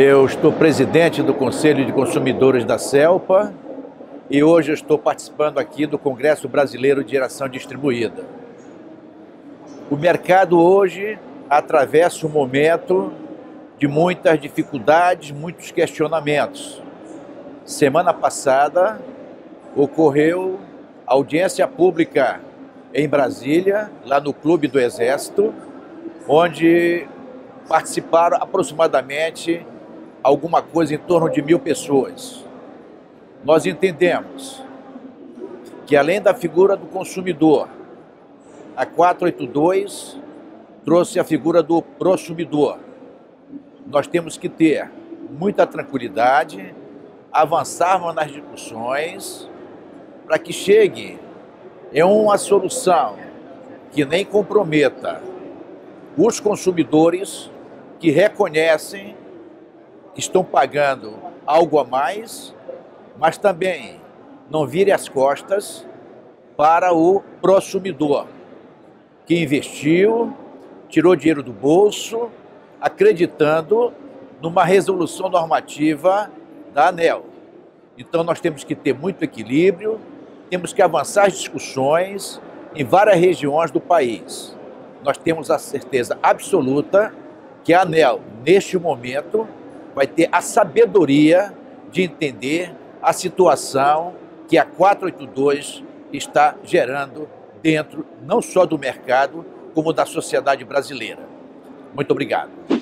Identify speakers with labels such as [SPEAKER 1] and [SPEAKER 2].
[SPEAKER 1] Eu estou presidente do Conselho de Consumidores da CELPA e hoje estou participando aqui do Congresso Brasileiro de Geração Distribuída. O mercado hoje atravessa um momento de muitas dificuldades, muitos questionamentos. Semana passada ocorreu audiência pública em Brasília, lá no Clube do Exército, onde participaram aproximadamente alguma coisa em torno de mil pessoas. Nós entendemos que além da figura do consumidor, a 482 trouxe a figura do prosumidor. Nós temos que ter muita tranquilidade, avançarmos nas discussões para que chegue em uma solução que nem comprometa os consumidores que reconhecem estão pagando algo a mais, mas também não vire as costas para o consumidor que investiu, tirou dinheiro do bolso, acreditando numa resolução normativa da ANEL. Então nós temos que ter muito equilíbrio, temos que avançar as discussões em várias regiões do país. Nós temos a certeza absoluta que a ANEL, neste momento, vai ter a sabedoria de entender a situação que a 482 está gerando dentro não só do mercado, como da sociedade brasileira. Muito obrigado.